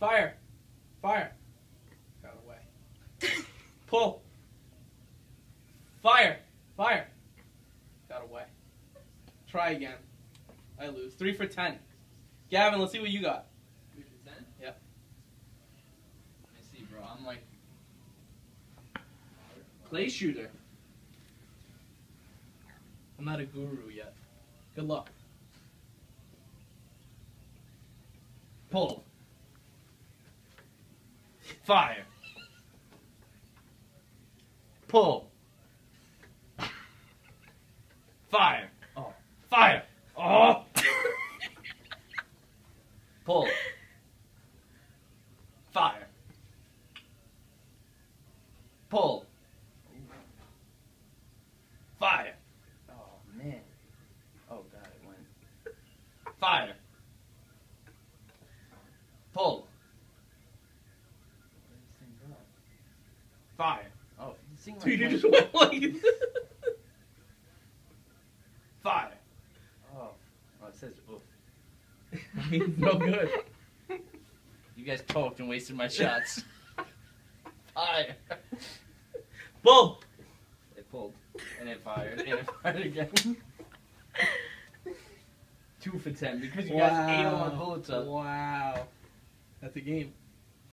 Fire. Fire. Got away. Pull. Fire. Fire. Got away. Try again. I lose. Three for ten. Gavin, let's see what you got. Three for ten? Yep. Let me see, bro. I'm like. Clay shooter. I'm not a guru yet. Good luck. Pull. Fire. Pull. Fire. Oh. Fire. Oh. Pull. Fire. Pull. Fire. Oh man. Oh god, it went. Fire. Fire. Oh, this thing like. Dude, you went- just went like Fire. Oh. Oh, it says oof. I mean, no good. You guys poked and wasted my shots. Fire. Pull. it pulled. And it fired. And it fired again. Two for ten because you guys ate all my bullets up. Wow. That's a game.